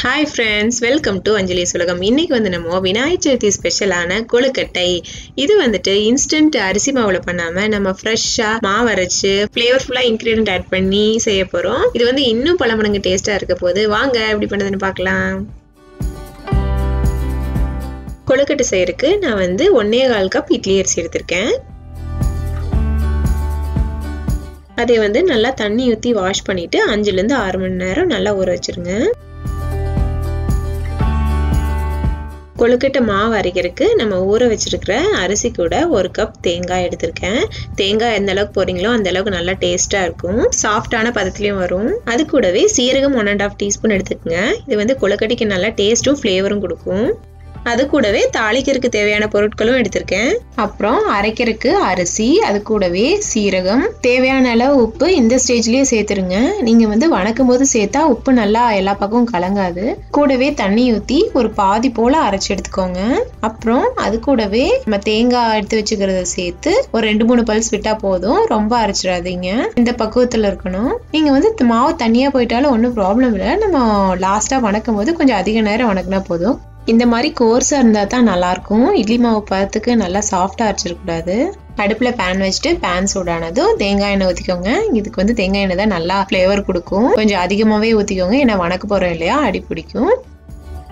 Hi friends welcome to Anjali சுலகம் இன்னைக்கு வந்து நம்ம விநாயகர் சதுர்த்தி ஸ்பெஷலான கொழுக்கட்டை. இது வந்துட்டு இன்ஸ்டன்ட் அரிசி மாவுல பண்ணாம நம்ம ஃப்ரெஷ்ஷா மாவு அரைச்சு ஃப்ளேவர்ஃபுல்லா இன்க்ரீடியன்ட் ஆட் பண்ணி செய்ய போறோம். இது வந்து இன்னும் பல மடங்கு டேஸ்டா இருக்க போது வாங்க எப்படி பண்ணுதுன்னு பார்க்கலாம். கொழுக்கட்டை செய்யறதுக்கு நான் வந்து ஒன்னே கால் கப் இட்லி அரிசி எடுத்திருக்கேன். அதை வந்து நல்லா தண்ணி ஊற்றி வாஷ் பண்ணிட்டு அஞ்சுலேருந்து ஆறு மணி நேரம் நல்லா ஊற வச்சிருங்க. கொழுக்கட்டை மாவு அரைக்கிறதுக்கு நம்ம ஊற வச்சிருக்கிற அரிசி கூட ஒரு கப் தேங்காய் எடுத்திருக்கேன். தேங்காய் எந்த அளவுக்கு போறீங்களோ அந்த அளவுக்கு நல்லா டேஸ்டா இருக்கும். சாஃப்டான பதத்துலேயும் வரும். அது கூடவே சீரகம் ஒன் அண்ட் ஆஃப் டீஸ்பூன் எடுத்துக்கோங்க. இது வந்து கொழுக்கட்டைக்கு நல்லா டேஸ்ட்டும் ஃப்ளேவரும் கொடுக்கும். அது கூடவே தாளிக்கிறதுக்கு தேவையான பொருட்களும் எடுத்திருக்கேன். அப்புறம் அரைக்கிறதுக்கு அரிசி அது கூடவே சீரகம் தேவையான அளவு உப்பு இந்த ஸ்டேஜ்லயே சேர்த்துருங்க. நீங்க வந்து வணக்கும் போது சேர்த்தா உப்பு நல்லா எல்லா பக்கமும் கலங்காது. கூடவே தண்ணி ஊத்தி ஒரு பாதி போல அரைச்சு எடுத்துக்கோங்க. அப்புறம் அது கூடவே நம்ம தேங்காய் எடுத்து வச்சுக்கிறத சேர்த்து ஒரு ரெண்டு மூணு பல்ஸ் விட்டா போதும். ரொம்ப அரைச்சிடாதீங்க. இந்த பக்குவத்துல இருக்கணும். நீங்க வந்து மாவு தனியா போயிட்டாலும் ஒன்றும் ப்ராப்ளம் இல்லை. நம்ம லாஸ்டா வணக்கும் போது கொஞ்சம் அதிக நேரம் வணக்கினா போதும். இந்த மாதிரி கோர்ஸாக இருந்தால் தான் நல்லாயிருக்கும். இட்லி மாவு பழத்துக்கு நல்லா சாஃப்டாக அரைச்சிடக்கூடாது அடுப்பில் பேன் வச்சுட்டு பேன் சூடானதும் தேங்காய் எண்ணெய் ஊற்றிக்கோங்க இதுக்கு வந்து தேங்காய் எண்ணெய் தான் நல்லா ஃப்ளேவர் கொடுக்கும். கொஞ்சம் அதிகமாகவே ஊற்றிக்கோங்க ஏன்னா வணக்க போகிறோம் இல்லையா? அடி பிடிக்கும்.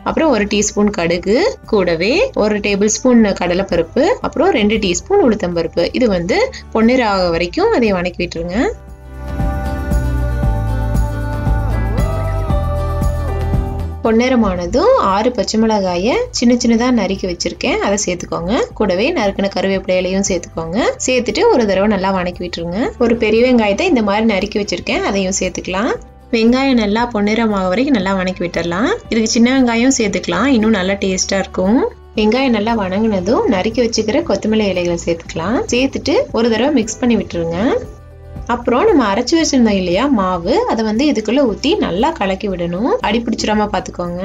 அப்புறம் ஒரு டீஸ்பூன் கடுகு கூடவே ஒரு டேபிள் ஸ்பூன் கடலைப்பருப்பு அப்புறம் ரெண்டு டீஸ்பூன் உளுத்தம்பருப்பு. இது வந்து பொன்னிற ஆக வரைக்கும் அதை வணக்கி விட்டுருங்க பொன்னிறமானதும் ஆறு பச்சை மிளகாயை சின்ன சின்னதாக நறுக்கி வச்சிருக்கேன். அதை சேர்த்துக்கோங்க. கூடவே நறுக்கின கருவேப்பிலையிலையும் சேர்த்துக்கோங்க. சேர்த்துட்டு ஒரு தடவை நல்லா வணக்கி விட்டுருங்க. ஒரு பெரிய வெங்காயத்தை இந்த மாதிரி நறுக்கி வச்சிருக்கேன். அதையும் சேர்த்துக்கலாம். வெங்காயம் நல்லா பொன்னிறமாக வரைக்கும் நல்லா வணக்கி விட்டுடலாம் இதுக்கு சின்ன வெங்காயம் சேர்த்துக்கலாம். இன்னும் நல்லா டேஸ்ட்டாக இருக்கும். வெங்காயம் நல்லா வணங்கினதும் நறுக்கி வச்சுக்கிற கொத்தமல்லி இலைகளை சேர்த்துக்கலாம். சேர்த்துட்டு ஒரு தடவை மிக்ஸ் பண்ணி விட்டுருங்க. அப்புறம் நம்ம அரைச்சி வச்சிருந்தோம் இல்லையா மாவு அதை வந்து இதுக்குள்ள ஊத்தி நல்லா கலக்கி விடணும். அடி பிடிச்சிடாம பாத்துக்கோங்க.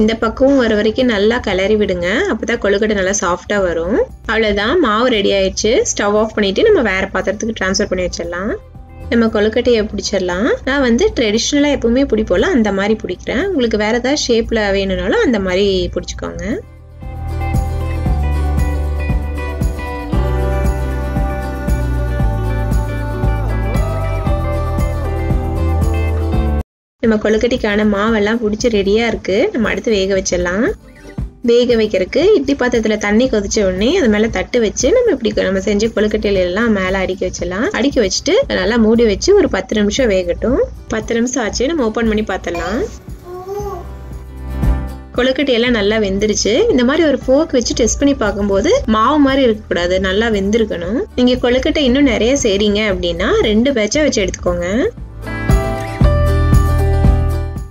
இந்த பக்கமும் வர வரைக்கும் நல்லா கிளறி விடுங்க. அப்பதான் கொழுக்கட்டை நல்லா சாஃப்டா வரும். அவ்வளவுதான் மாவு ரெடி ஆயிடுச்சு. ஸ்டவ் ஆஃப் பண்ணிட்டு நம்ம வேற பாத்திரத்துக்கு டிரான்ஸ்ஃபர் பண்ணி வச்சிடலாம். நம்ம கொழுக்கட்டையை பிடிச்சிடலாம். நான் வந்து ட்ரெடிஷ்னலாக எப்பவுமே பிடிப்போம்ல அந்த மாதிரி பிடிக்கிறேன். உங்களுக்கு வேற ஏதாவது ஷேப்பில் வேணும்னாலும் அந்த மாதிரி பிடிச்சிக்கோங்க. நம்ம கொழுக்கட்டைக்கான மாவெல்லாம் பிடிச்சி ரெடியாக இருக்குது நம்ம அடுத்து வேக வச்சிடலாம். வேக வைக்கிறதுக்கு இட்லி பாத்திரத்தில் தண்ணி கொதிச்ச உடனே அது மேலே தட்டு வச்சு நம்ம இப்படி நம்ம செஞ்ச கொழுக்கட்டையில எல்லாம் மேலே அடுக்கி வச்சிடலாம். அடுக்கி வச்சுட்டு நல்லா மூடி வச்சு ஒரு பத்து நிமிஷம் வேகட்டும். பத்து நிமிஷம் ஆச்சு நம்ம ஓப்பன் பண்ணி பார்த்துடலாம் கொழுக்கட்டையெல்லாம் நல்லா வெந்துருச்சு. இந்த மாதிரி ஒரு ஃபோக் வச்சு டெஸ்ட் பண்ணி பார்க்கும்போது மாவு மாதிரி இருக்கக்கூடாது. நல்லா வெந்திருக்கணும். நீங்க கொழுக்கட்டை இன்னும் நிறைய செய்றீங்க அப்படின்னா ரெண்டு பேட்சா வச்சு எடுத்துக்கோங்க.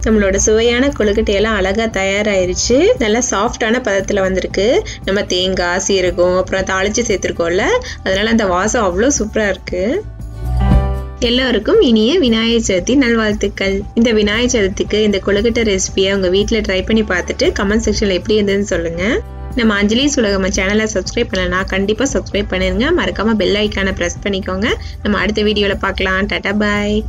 நம்மளோட சுவையான கொழுக்கட்டையெல்லாம் அழகாக தயாராயிருச்சு. நல்லா சாஃப்டான பதத்தில் வந்திருக்கு. நம்ம தேங்காய் சீரகம் அப்புறம் தாளிச்சு சேர்த்துருக்கோம்ல. அதனால் அந்த வாசம் அவ்வளோ சூப்பராக இருக்குது எல்லோருக்கும் இனிய விநாயகர் சதுர்த்தி நல்வாழ்த்துக்கள். இந்த விநாயகர் சதுர்த்திக்கு இந்த கொழுக்கட்டை ரெசிபியை உங்கள் வீட்டில் ட்ரை பண்ணி பார்த்துட்டு கமெண்ட் செக்ஷனில் எப்படி இருந்ததுன்னு சொல்லுங்கள் நம்ம அஞ்சலி சுலகம சேனலை சப்ஸ்கிரைப் பண்ணலனா கண்டிப்பாக சப்ஸ்கிரைப் பண்ணிருங்க. மறக்காமல் பெல் ஐக்கானை ப்ரெஸ் பண்ணிக்கோங்க. நம்ம அடுத்த வீடியோவில் பார்க்கலாம். டாட்டா பாய்